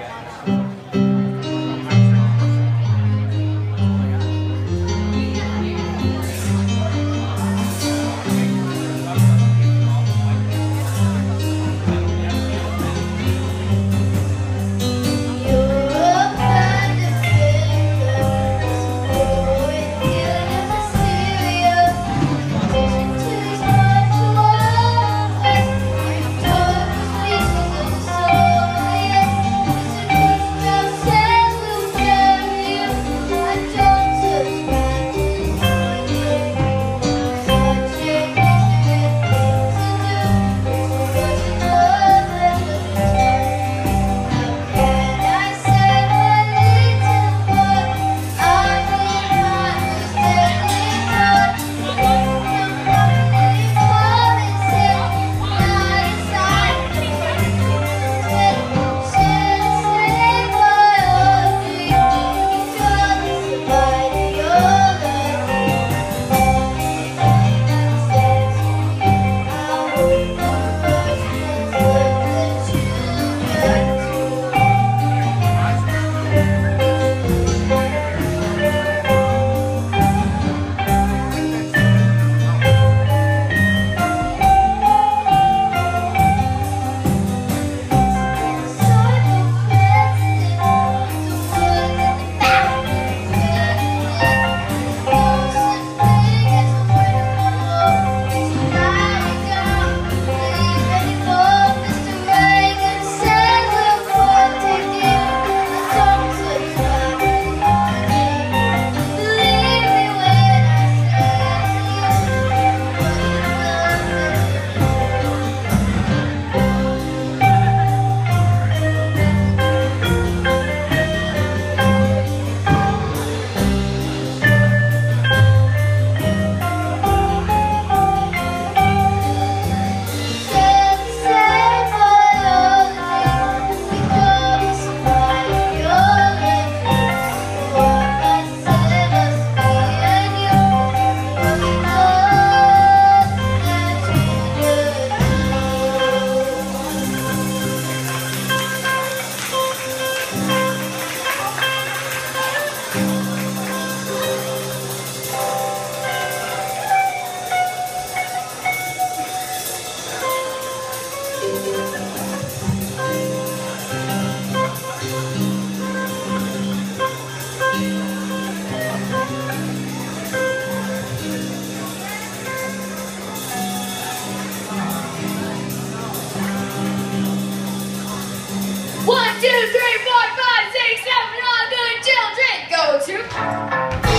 guys. two, three, four, five, six, seven, all good children. Go to.